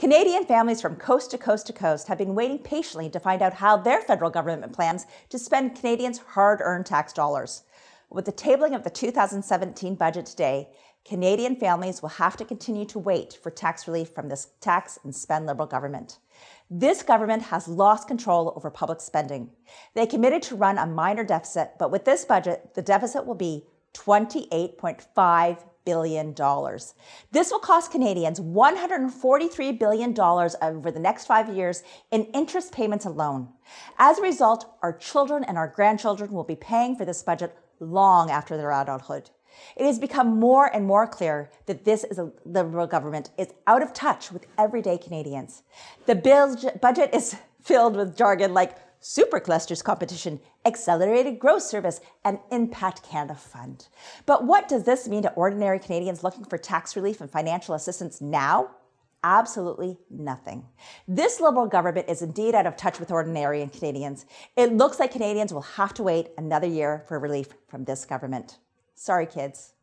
Canadian families from coast to coast to coast have been waiting patiently to find out how their federal government plans to spend Canadians' hard earned tax dollars. With the tabling of the 2017 budget today, Canadian families will have to continue to wait for tax relief from this tax and spend Liberal government. This government has lost control over public spending. They committed to run a minor deficit, but with this budget, the deficit will be $28.5 billion. dollars. This will cost Canadians $143 billion over the next five years in interest payments alone. As a result, our children and our grandchildren will be paying for this budget long after their adulthood. It has become more and more clear that this is a Liberal government is out of touch with everyday Canadians. The bill budget is filled with jargon like superclusters competition, accelerated growth service, and Impact Canada Fund. But what does this mean to ordinary Canadians looking for tax relief and financial assistance now? Absolutely nothing. This Liberal government is indeed out of touch with ordinary Canadians. It looks like Canadians will have to wait another year for relief from this government. Sorry, kids.